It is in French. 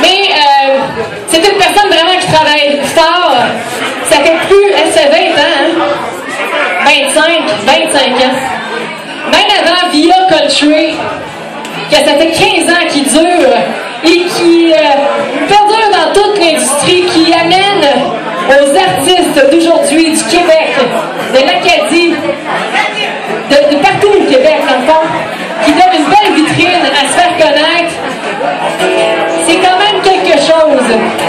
Mais euh, c'est une personne vraiment qui travaille fort. Ça fait plus, elle fait 20 ans, hein? 25, 25 ans. Même avant Via Country, que ça fait 15 ans qui dure et qui euh, perdure dans toute l'industrie, qui amène aux artistes d'aujourd'hui du Québec, de l'Acadie, Amen.